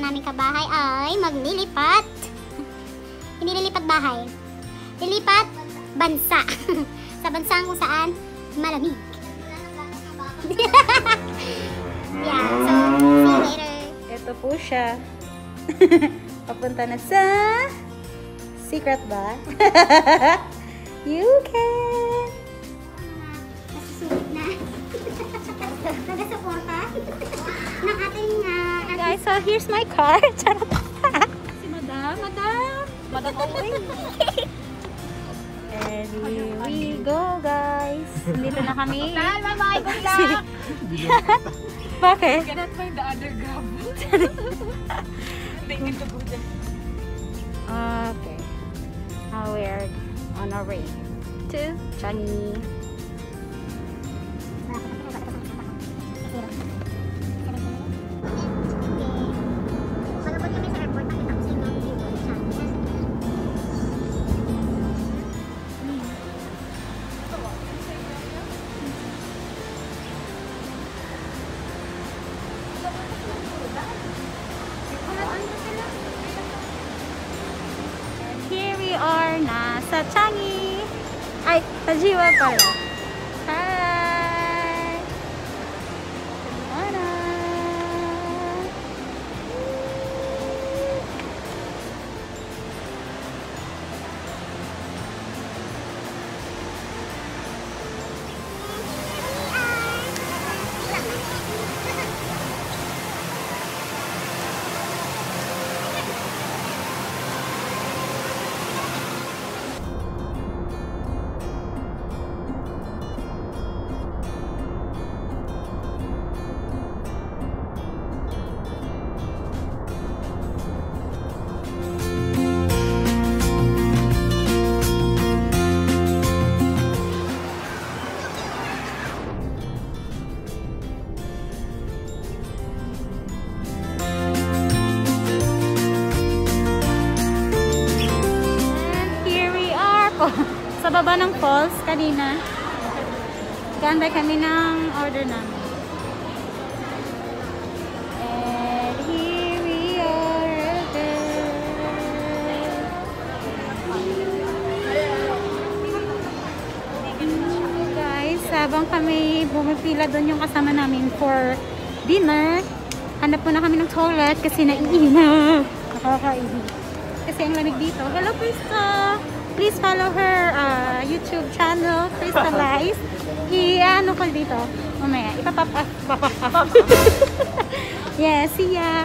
naming kabahay ay maglilipat. Hindi lilipat bahay. Lilipat bansa. sa bansang kung saan malamig. yeah, so, see you later. Ito po siya. Papunta na sa secret ba? you can. Nasusulit na. So here's my car. Charot. si Madam. Madam. Madam Owen. And here we go, guys. Dito na kami. bye-bye. Good luck. Bakit? cannot find the other grab. They need to go there. Okay. Now we're on our way to Changi. sa Changi. Ay, sa Jiwa pala. Sa baba ng falls kanina. Ganda kami ng order namin. And here we are. Guys, habang kami bumipila doon yung kasama namin for dinner, hanap po na kami ng toilet kasi naiinap. Nakakaihi. Kasi ang lamig dito. Hello, Krista! Please follow her uh, YouTube channel, Krista Lies. I-ano ko dito. Mamaya, ipapap... papapap. yes, see ya!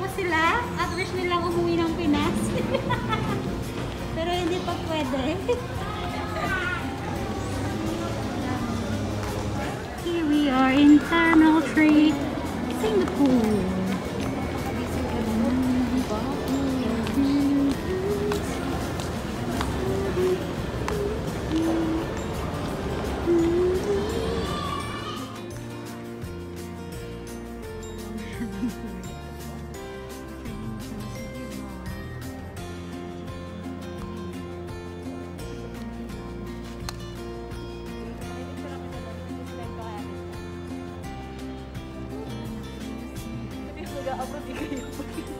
Tapos sila, at wish nilang umuwi ng Pinas. Pero hindi pa pwede. Here we are in Terminal 3, Singapore. Mm-hmm. tidak apa tiga.